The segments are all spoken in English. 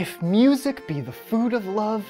If music be the food of love,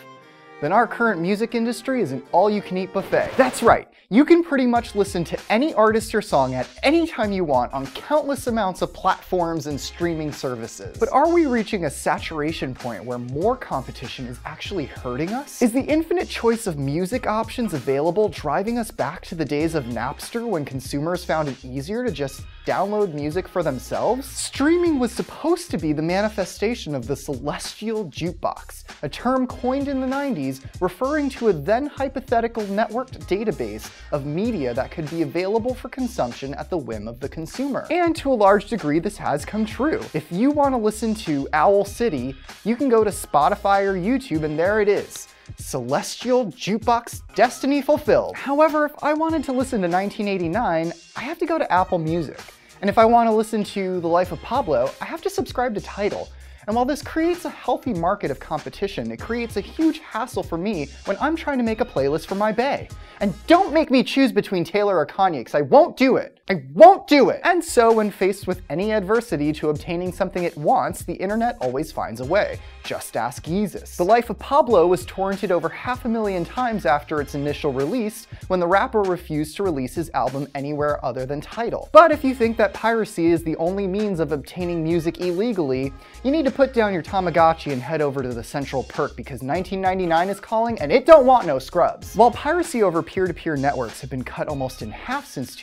then our current music industry is an all-you-can-eat buffet. That's right, you can pretty much listen to any artist or song at any time you want on countless amounts of platforms and streaming services. But are we reaching a saturation point where more competition is actually hurting us? Is the infinite choice of music options available driving us back to the days of Napster when consumers found it easier to just download music for themselves? Streaming was supposed to be the manifestation of the celestial jukebox, a term coined in the 90s referring to a then hypothetical networked database of media that could be available for consumption at the whim of the consumer. And to a large degree, this has come true. If you want to listen to Owl City, you can go to Spotify or YouTube and there it is. Celestial Jukebox Destiny Fulfilled. However, if I wanted to listen to 1989, I have to go to Apple Music. And if I want to listen to The Life of Pablo, I have to subscribe to Tidal. And while this creates a healthy market of competition, it creates a huge hassle for me when I'm trying to make a playlist for my bay. And don't make me choose between Taylor or Kanye, because I won't do it. I won't do it! And so when faced with any adversity to obtaining something it wants, the internet always finds a way. Just ask Yeezus. The Life of Pablo was torrented over half a million times after its initial release, when the rapper refused to release his album anywhere other than Tidal. But if you think that piracy is the only means of obtaining music illegally, you need to put down your Tamagotchi and head over to the Central Perk because 1999 is calling and it don't want no scrubs. While piracy over peer-to-peer -peer networks have been cut almost in half since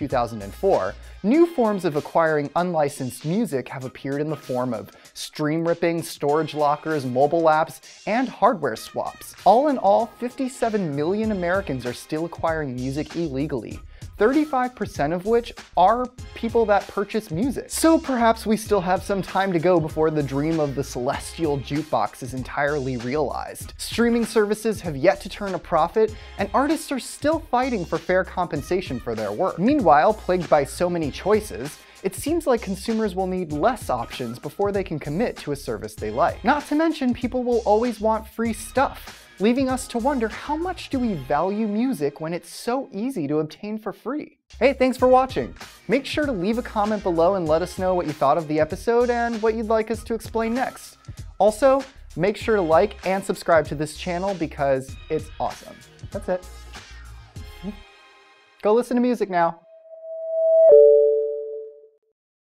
2004, new forms of acquiring unlicensed music have appeared in the form of stream ripping, storage lockers, mobile apps, and hardware swaps. All in all, 57 million Americans are still acquiring music illegally, 35% of which are people that purchase music. So perhaps we still have some time to go before the dream of the celestial jukebox is entirely realized. Streaming services have yet to turn a profit, and artists are still fighting for fair compensation for their work. Meanwhile, plagued by so many choices, it seems like consumers will need less options before they can commit to a service they like. Not to mention, people will always want free stuff leaving us to wonder how much do we value music when it's so easy to obtain for free? Hey, thanks for watching. Make sure to leave a comment below and let us know what you thought of the episode and what you'd like us to explain next. Also, make sure to like and subscribe to this channel because it's awesome. That's it. Go listen to music now.